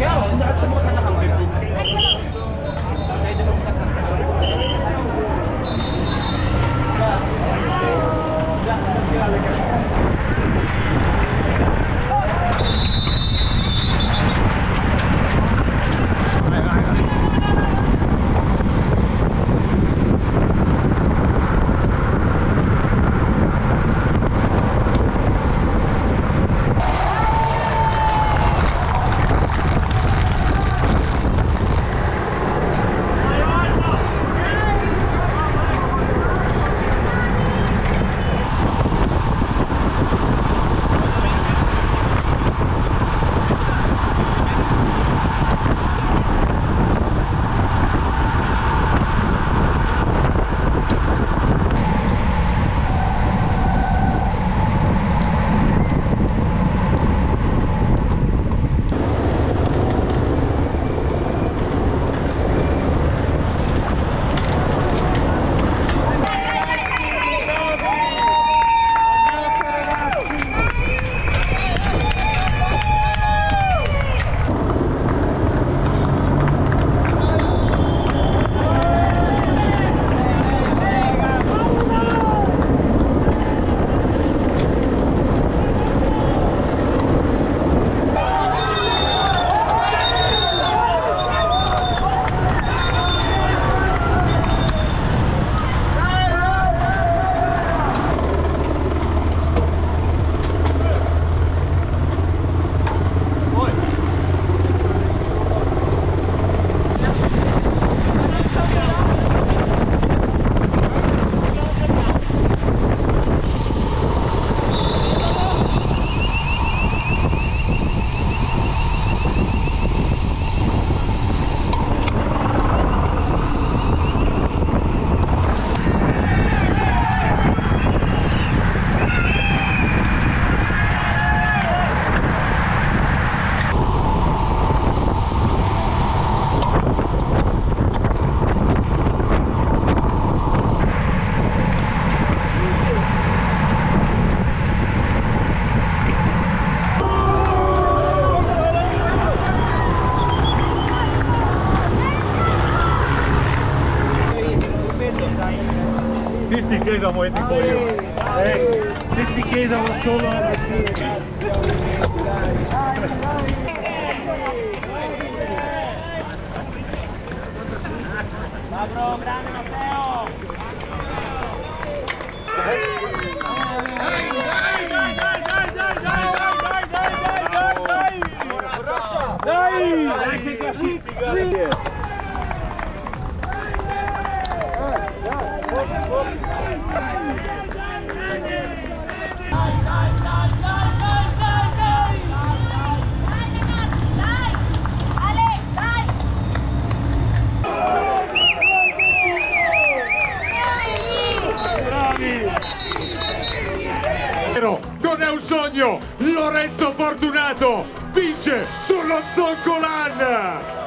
Carol, 50k's are waiting for you. Hey, 50k's are so long. Abro, grande Mateo. Dai! Dai che così! Non è un sogno, Lorenzo Fortunato vince sullo Zoncolan!